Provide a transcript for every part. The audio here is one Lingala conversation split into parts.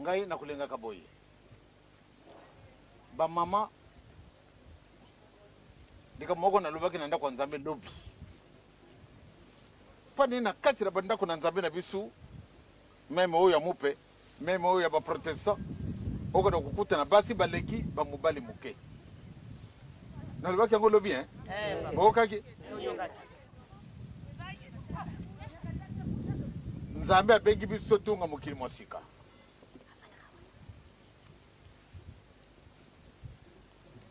Ngai na kolengaka boye ba mama ndika moko na lobaki na ndako ya nzambe lobi pani na kati na bandako na nzambe na biso meme oyo ya mupe meme oyo ya baprotestant okenda kokuta na basi baleki bamobali moke nalobaki yango lobi hein eh. boyokaki nzambe abengi biso tonga mokili mwa sika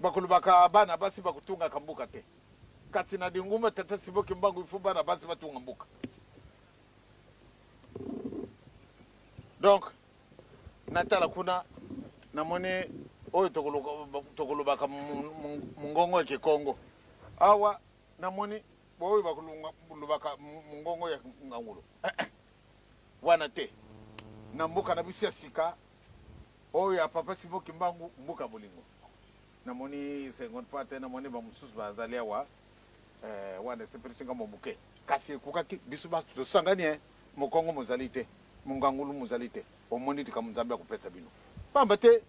bakolobaka bana basi bakotungaka mboka te kasi na linguma tata siboki mbangu ifo bana basi batunga mboka donc natala kuna namoni oyo tokolobaka mongongo ya kikongo awa Na moni ba oyo bako lobaka mongongo ya ngangulu eh eh wana te na mboka na biso ya sika oyo ya papa Simon kimbangu mboka ya bolingo na moni sengo mpo ata na moni ba mosusu ba zali awa eh wana esepelisi nga mua moke kasi ekokaki biso ba to sangani eh mokongo mozali te mongangulu mozali te omoni likambo nzambe ako pesa bino pamba te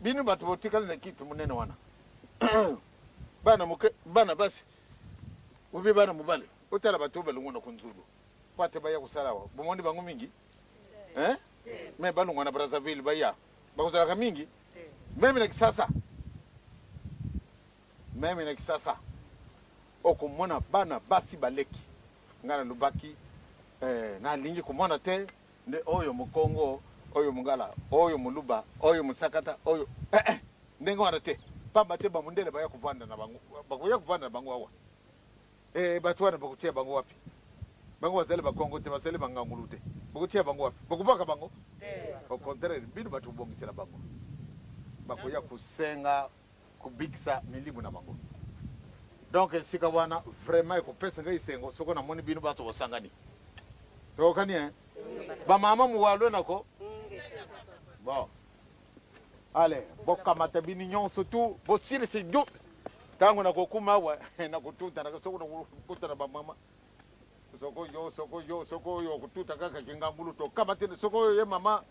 Bino bato botikali na kiti monene wana, bana moke, bana basi obe bana mobali, otala bato oyo balongwa na konzulu mpo ate baya kosala awa. Bomoni bango mingi eh? Me balongwa na Brazzaville baya, bakozalaka mingi meme na Kisasa, meme na Kisasa okomona bana basi baleki. Ngai nalobaki eh, nalingi komona te Nde oyo mukongo, oyo mungala, oyo muluba, oyo musakata, oyo eeh! Ndenge wana te, pamba te ba mundele baya kovanda na bango, bakoya kovanda na bango awa eeh! Batu wana bokotia bango wapi? Bango bazali bakongo te, bazali ba ngangulu te, bokotia bango wapi? Bokobwaka bango? Au contraire, bino bato bobongisela bango, bakoya kosenga. kobikisa milimo na bango donc esika wana vraiment ekopesa nga esengo soko na moni bino bato bosangani tokokani hein ba mama muwalwe nako bon ale bokamata bini nyonso tu bosilisi du ntango nakokuma awa nakotutanaka soko nakokuta na bamama soko yo soko yo soko oyo okotuta kaka kingangulu tokamatini soko oyo ye mama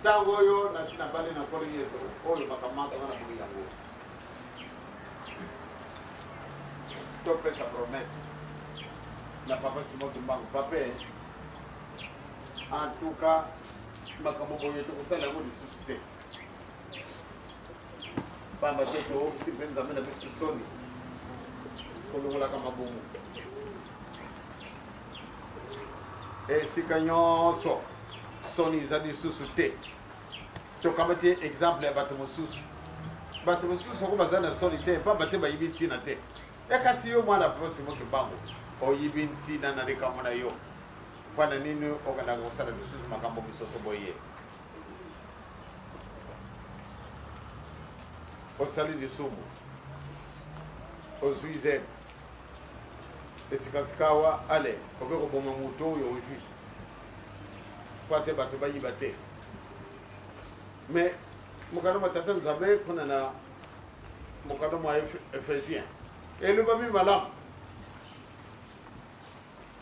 Ntango oyo nasi nabandi na Nkolo Yesu, oyo makambo manso nga namoni yango. Topesa promesse na Papa Simon Kimbangu. Pape, en tout cas, makambo boye tokosala yango lisusu te. Pamba te tookisi mpe Nzambe na biso soni, kolongolaka mabumu esika nyonso. Soni ezali lisusu te. Tokamati exemple ya bato mosusu. Bato mosusu yango baza na soni te, pamba te bayibi ntina te. E kasi yo mwana vosi moki mbango, oyibi ntina na likambo na yo. Mpo na nini okendaka kosala lisusu makambo misoto boye? osali lisumu ozwi zemi esikantsikawa ale oke koboma moto oyo ozwi mpo ate bato bayiba te me mokano mwa tata nzambe mpona na mokano mwa ephesien elobami malamu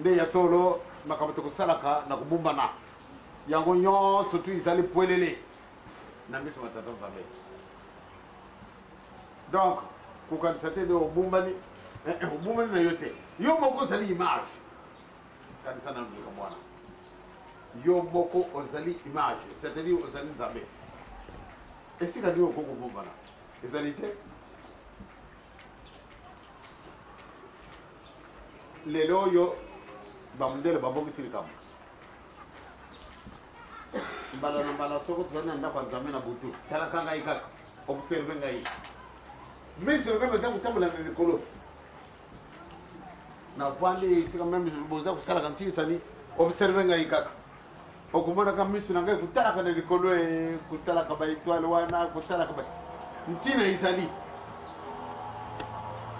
Nde ya solo makambo tokosalaka na kobombana, yango nyonso tu izali pwelele na miso ma Tata Nzambe. Donc, kokanisa te nde obombani, eh, eh, obombani na yo te. Yo moko ozali image. Kanisa na likambo wana. Yo moko ozali image, c'est-à-dire ozali Nzambe. Esika nini okoki kobombana? Ezali te. Lelo oyo, bamundele babongisi likambo. Mbala na mbala, soko tozali na ndako ya Nzambe na butu, talaka ngai kaka, observe ngai. Miso na ngai baza kotambola na likolo, navandi esika meme boza kosalaka ntinitani, observe ngai kaka. Okomonaka miso na ngai kotalaka na likolo ee, kotalaka ba etoiles wana, kotalaka ba. Ntina ezali,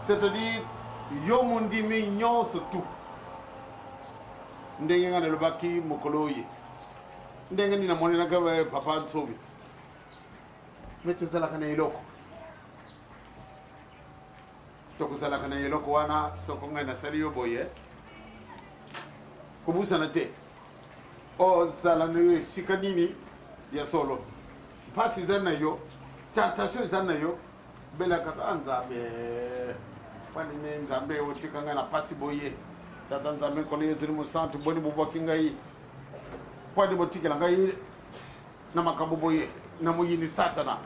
c'est-à-dire yo mondimi nyonso tout, ndenge ngai nalobaki mokolo oye, ndenge nini namonelaka Papa Nsomi, mais tozalaka na eloko. Tokozalaka na eloko wana soko ngai nasali yo boye? Kobusana te, ozala na yo esika nini, ya solo, mpasi ezali na yo, tentation ezali na yo, bela kaka, ah, Nzambe, mpo nini Nzambe otika ngai na mpasi boye? Tata Nzambe, Nkolo Yesu Mosantu, boni bobwaki ngai? Mpo nini botikela ngai na makambo boye na moyini satana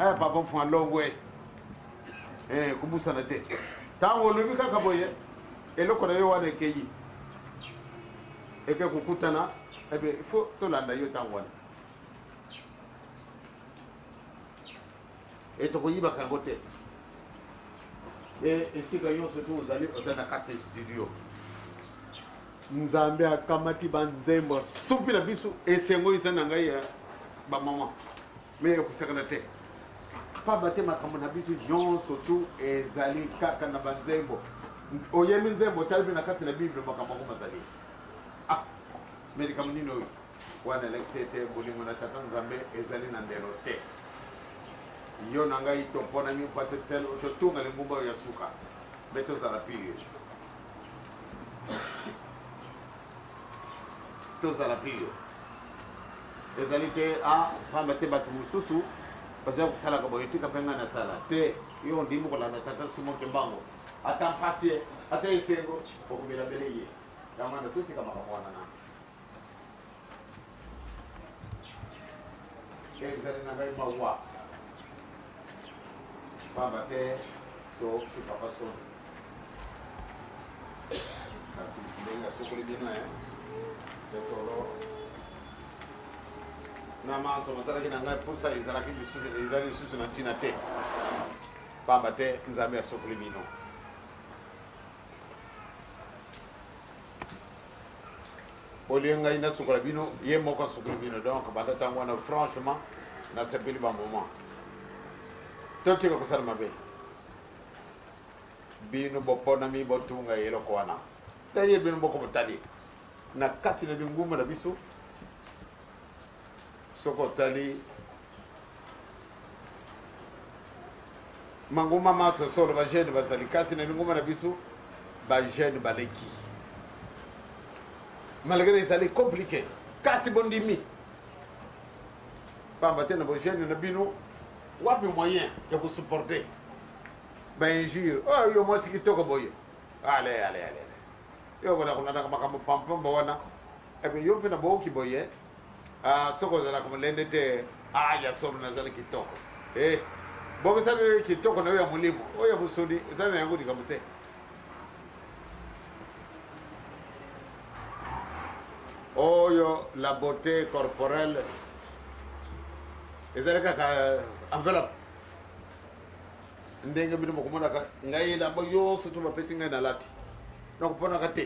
eh papa mfua longwe eh kobusana te tango olobi kaka boye eloko na yo wana ekeyi eke kokutana ebe eh fo tolanda yo tango wana Et tokoyibaka yango te. Et esika yonso tu ozali oza na kati ya studio. Nzambe akamati ba nzembo sopi na biso esengo eza na ngai ya ba maman. Mais ya kusakana te. Pamba te makambo na biso yonso tu ezali kaka na ba nzembo. Oyemi nzembo otali pe na kati na Bible makambo yango mazali. Ah, mais likambo nini oyo? Wana elakisi ete bolingo na Tata Nzambe ezali na ndelo te. Yo na ngai toponami mpo ete totonga lingomba oyo ya suka mpe tozala pire. Tozala pire. Ezali te a ah, pamba te bato mosusu bazali kosalaka boye tika mpe ngai nasala te. Yo ondimi kolanda Tata Simon Kimbangu ata mpasi ata esengo okomelabele ye yango wana totika makambo wana nano ezali na ngai mawa pamba te toyokisi papa soni kasi ndenge asukoli bino e esolo na manso masalaki na ngai mposa ezalaki ezali lisusu na ntina te pamba te nzambe asukoli bino olie ngai nasukola bino ye moko asukoli bino donc banda ntango wana franchement nasepeli bamoment totika kosala mabe bino boponami botunga eloko wana taye bino moko botali na kati na lingumba na biso Soki otali manguma manso solo ba jeune bazali kasi na lingomba na biso ba jeune baleki malgré ezali compliqué kasi bondimi pamba te na bogene na bino wapi moyen ya kosupporte bainjure oyo oh, yo mwasi kitoko boye ale ale ale yo okolaka kolandaka makambo pampamba wana epe yo mpe na booki boye Ah soki ozalaka molende te ah ya solo nazali kitoko eh bongisa nde kitoko na yo ya molimo oyo ya mosuni ezali na yango likambo te oyo la beauté corporelle ezali kaka enveloppe ndenge bino bokomonaka ngai elamba yonso to bapesi ngai na lati nakoponaka te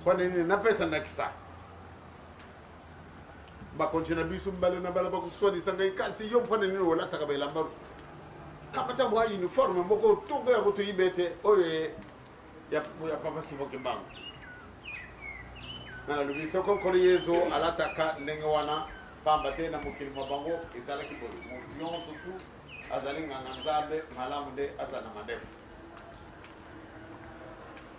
Mpo na nini napesa ndakisa? Bakonzi na biso mbala na mbala bakoswanisa ngai, kasi yo mpo na nini olataka baelamba kamata mwa uniforme moko tongo yango toyiba ete oyo ye ya papa Simon Kimbangu. Na nalobi soko Nkolo Yezu alataka ndenge wana, pamba te na mokili mwa bango ezalaki boye, moto nyonso tu azali nganga-Nzambe, malamu nde azala na mandefu.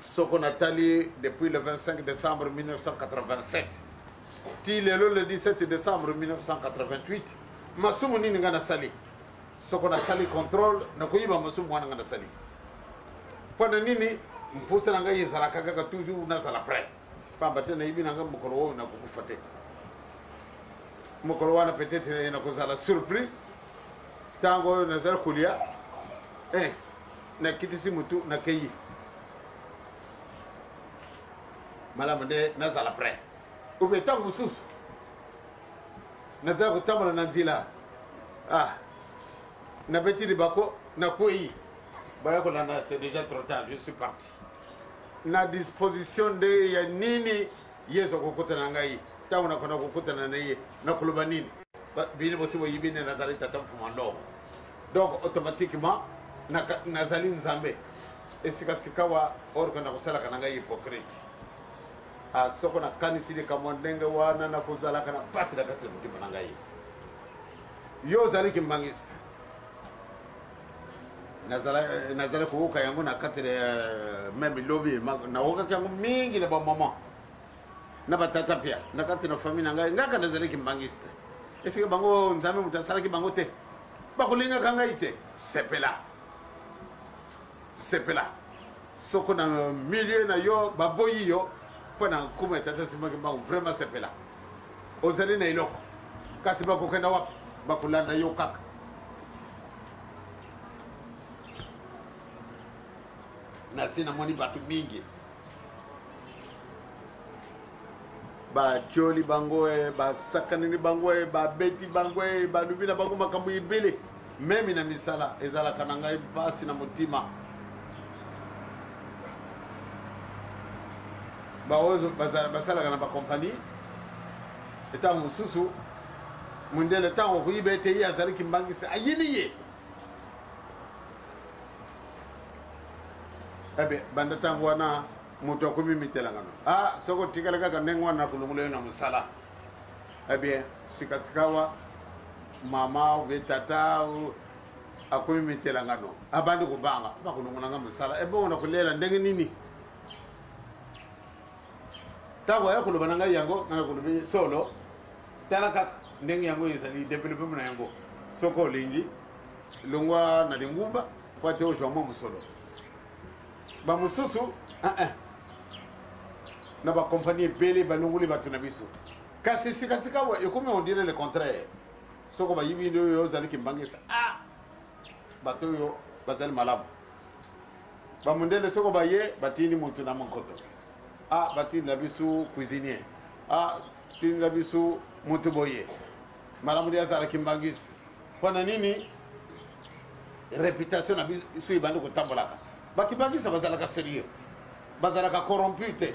Soko na tali depuis le 25 decembre 1987 tii lelo le 17 decembre 1988 masumu nini nga na sali? Soko na sali controle na koyiba masumu wana nga na sali pona nini? Mposa na ngai ezalaka kaka toujours na zala pret pamba te na yebi na nga mokolo oyo na kokufa te. Mokolo wana peut-etre na kozala surpris tango oyo na zali kolia eh. nakitisi mutu nakeyi malamu nde nazala pret ope ntango mosusu nazala kotambola na nzela ah nabeti libako nakweyi baya kolanda c'est déjà trop tard je suis parti na disposition nde ya nini yesu akokutana na ngai ntango nakona kokutana na ye nakoloba nini bini bosi boyibi nde nazali tata mfuma ndongo Donc automatiquement na nazali nzambe et sika sikawa or que nakosalaka na ngai hypocrite ah, soko nakanisi likambo ndenge wana nakozalaka na mpasi na kati ya motema na ngai yo ozali kimbangiste Eh, nazali kooka yango na kati eh, meme lobi naokaki yango mingi na bamoment na ba tata pia na kati na famille na ngai, ngai kaka nazali kimbangiste. Est ce que bango Nzambe moto asalaki bango te? Bakolingaka ngai te. Sepela, sepela soko na milieu na yo baboyi yo mpo na nkumu ya tata Simon Kimbangu, vraiment sepela, ozali na eloko. Kasi bakokenda wapi? Bakolanda yo kaka. nasi namoni bato mingi bajoli bango e eh, basakanini bango e eh, babeti bango e eh, balobi na bango makambo ebele meme na misala ezalaka na ngai mpasi na motima baoyo basalaka na bakompani ntango mosusu mondele ntango okoyiba ete ye azali kimbangisi ayini ye Ebe, banda tango wana, moto akomi mitelengano. Ah, soki otikali kaka ndenge wana, nakolongola yo na mosala. Ebe, sika-sikawa, mama obe tata akomi mitelengano, abandi kobanga, bakolongola nga mosala. Ebongo nakolela ndenge nini? Tango aya koloba na ngai yango, nga nakolobi solo, tala kaka ndenge yango ezali, developema na yango, soki olingi, longwa na lingumba. Mpo ete ozwa mwa mosolo. Bamosusu uh-uh. na bakompani ebele balongoli bato na biso, kasi sikasikawa ekomi on dirait le contraire. Soko bayibi nde oyo ozali kimbangisa, ah! bato oyo bazali malamu. Bamundele soko baye batindi moto na monkoto, ah, batindela biso cuisinier, ah, tindela biso moto boye, malamu nde azala kimbangisi. Pona nini reputation na biso ebandi kotambolaka? Ba kibangisa bazalaka serieux, bazalaka corrompu te.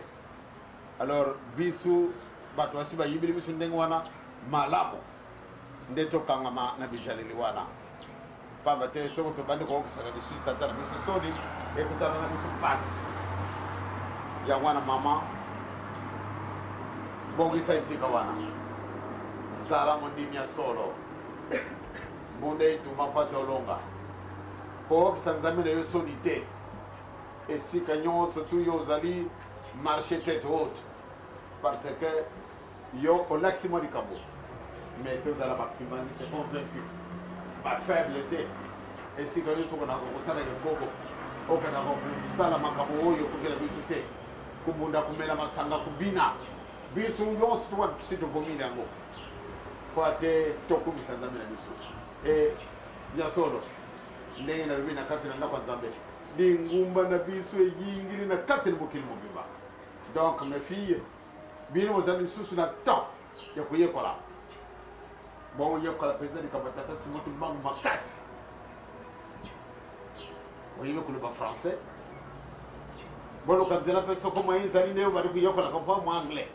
Alors biso bato basi bayibili biso ndenge wana, malamu nde tokangama na bijaleli wana, pamba te soko tobandi kookisaka lisusu tata na biso soni, ekozala na biso pasi. Yango wana mama, bongisa esika wana, zala mondimi ya solo. Mbunda etumba Fathi olonga po oyokisa Nzambe na yo soni te esika nionso tu yo ozali marche tete haute parce que yo olakisi mwa likambo mais tozala ba kimbanguiste convaincu ba faible te esika nionso okona kokosala ke gogo okenda kosala makambo oyo okokela biso te kubunda kumela masanga kubina biso nionso tu wana tusi tovomili yango mpo ete tokumisa Nzambe na biso. Ee, ya solo, ndenge nalobi, na kati na ndako ya Nzambe, bingumba na biso eyingili na kati na mokili mobimba. Donc, mes filles, bino bozali lisusu na temps ya koyekola, boyekola mpenza likambo ya tata Simon Kimbangu makasi. Boyebi koloba français, boluka nzela mpe soko moyen ezali nde obandi koyekolaka mpo mwa anglais.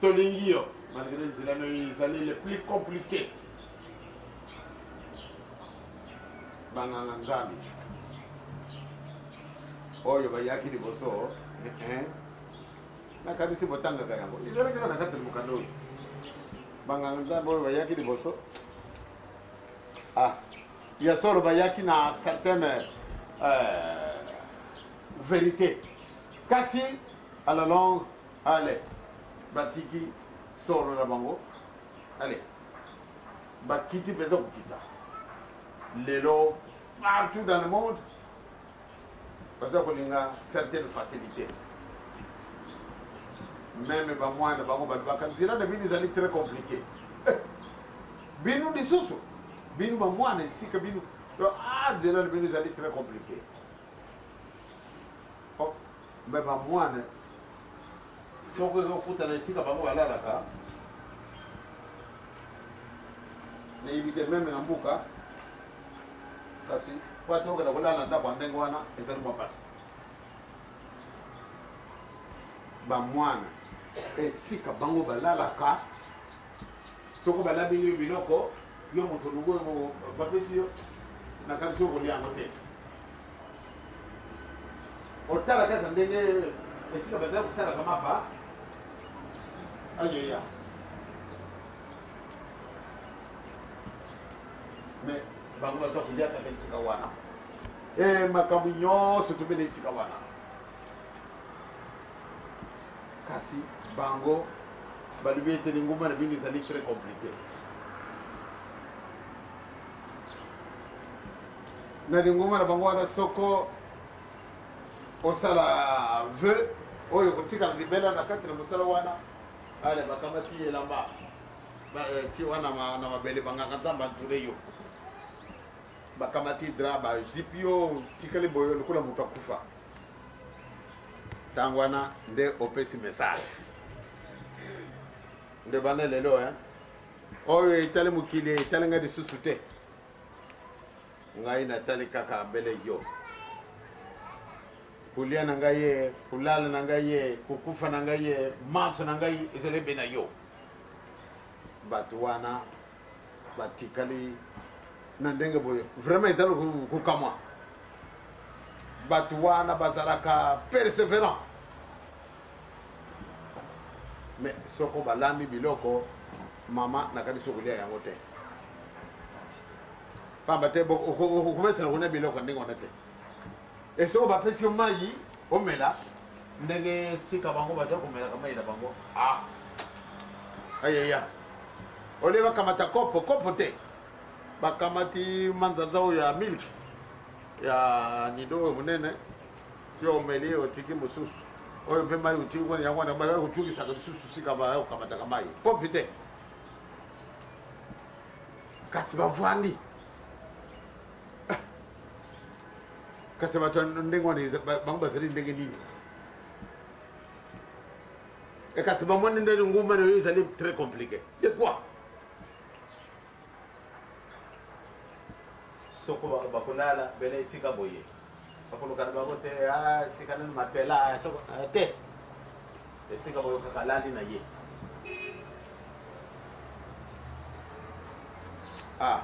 Tolingi yo malgre nzela nayo ezali le plus complique ba nganga nzambe oyo bayaki liboso eeh nakanisi botangaka yango ezalaki kaka na kati na mokanda oyo ba nganga nzambe oyo bayaki liboso ah ya solo bayaki na certaine euh, verite kasi à la longue Allez batiki solo na bango allez bakiti penza kokita lelo partout dans le monde baza kolinga certaines facilités meme bamwana bango balobaka nzela na bino ezali très compliqué eh, bino lisusu bino bamwana esika bino ah, nzela na bino ezali très compliqué Mais ba mwane soki ozo futa na esika bango ba lalaka na yebi te meme na mbuka kasi po ata okenda ko lala na ndaku ya ndenge wana ezali mua pasi ba mwane esika bango ba lalaka soki ba labeli yo biloko yo mutu olingi ba pesi yo na kanisi oko lia yango te Otala kaka ndenge esika bazali kosalaka mapa ayoya me bango baza kolia kaka esika wana e makambo nyonso tobele esika wana kasi bango balobi ete lingomba na bino ezali très compliqué na lingomba na bango wana soko osala vœux oyo okotikala libela na kati na mosala wana. Ale bakamati ye elamba bati wana na mabele, banganga nzambe banture yo, bakamati dra bazipi yo, tikali boyo lokola moto akufa. Ntango wana nde opesi message nde bana lelo eh? oyo etali mokili etali ngai lisusu te. Ngai na tali kaka bele yo. Kolia na ngai ye, kolala na ngai ye, kokufa na ngai ye, manso na ngai ezali be na yo. Bato wana batikali na ndenge boye, vraiment eza kokamwa. Bato wana bazalaka perseverant. Mais soko balambi biloko mama nakanisi okolia yango te pamba te okomesana kuna biloko ndenge wana te e soko bapesi yo mai omela ndenge sika bango baza komelaka mai na bango ah. ayeya olie bakamata kopo kopo te bakamati manzanza oyo ya milki ya nido oyo monene Yo omeli otiki mosusu oyo pe mayi otiki kuna yango wana baya kotukisaka lisusu sika baya kokamataka mayi pompi te kasi bavandi kasi bato ndenge wana bango bazali ndenge nini e kasi bamoni nde lingumba na yo ezali très compliqué de quoi soko bakolala bela esika boye bakoluka na bango te ah, tika nanu matela ah, soko ah, te esika boye kaka alali na ye ah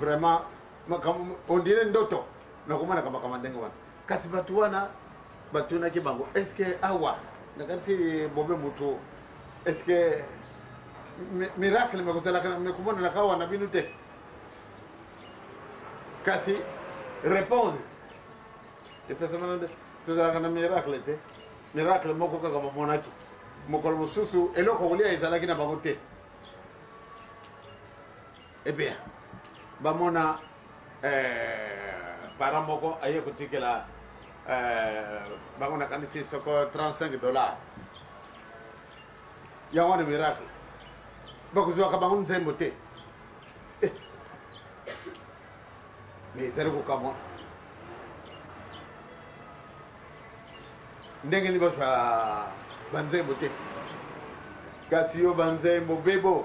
vraiment makambo ondire ndoto nakomonaka makambo ndenge wana kasi bato wana Batunaki bango, Est-ce que awa na kati bobe mutu, est-ce que miracle mekozalaka mekomonanaka awa na bino te? Kasi reponse epesamana nde tozalaka na miracle te. Miracle moko kaka bamonaki mokolo mosusu, eloko kolia ezalaki na bango te. Eh bien, bamona eh, parent moko aye kotikela eh, bango nakanisi soko 35 dollars yango wana miracle bakozwaka bango nzembo te eh. me ezali kokamwa ndenge nini bazwa banzembo te kasi yo banzembo bebo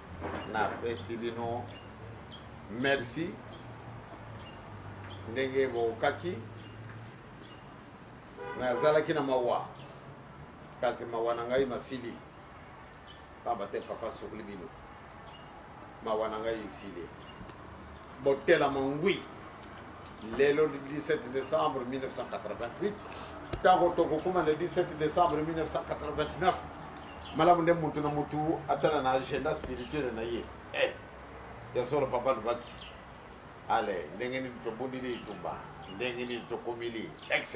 Na pesi bino merci ndenge bookaki. Nazalaki na mawa kasi mawa na ngai masili pamba te papa sukuli bino mawa na ngai esili botelama ngwi Lelo 17 decembre 1988 tango tokokoma le 17 decembre 1989 malamu nde mutu na mutu atala na agenda spirituel na ye eh, ya solo papa lubaki ale ndenge nini tobundili etumba ndenge nini tokomili etc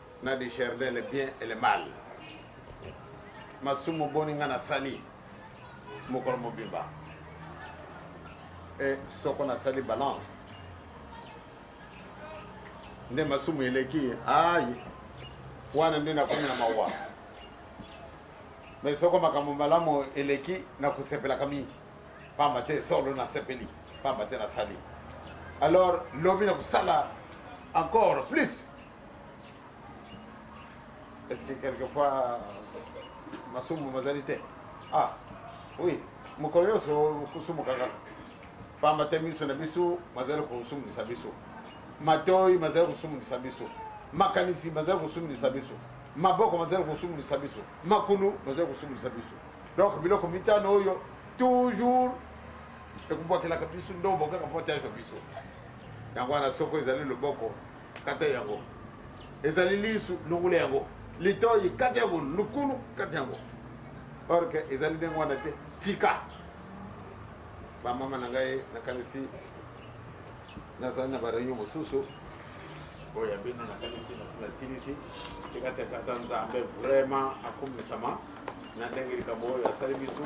Na discerner le bien et le mal Masumu boni nga nasali mokolo mobimba Et soko nasali balance Nde masumu eleki ayi Wana nde nakomi na mawa Mais soko makambo malamu eleki Nakosepelaka mingi Pamba te solo nasepeli Pamba te nasali Alors lobi nakosala encore plus Est-ce que quelquefois masumu mazali te ah oui mokolo nyonso kosumuka kaka pamba te miso na biso mazali kosumisa biso matoi mazali kosumisa biso makanisi mazali kosumisa biso maboko mazali kosumisa biso makulu mazali kosumisa biso donc biloko mitano oyo toujours ekobwakelaka biso ndombo kaka mpo te azwa biso yango wana soko ezali loboko kata yango ezali lisu longola yango litoyi kata yango lukulu kata yango or que ezali ndenge wana te tika bamama na ngai nakanisi nazali na bareunion mosusu oyo ya bino nakanisi nasilasi tekatekata nzambe vraiment akumisama na ndenge likambo oyo asali biso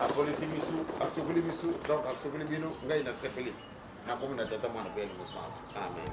apolisi biso asukuli biso donc asukuli bino ngai nasepeli Na kombo na Tata, Mwana pe Elimo Santu. Amen.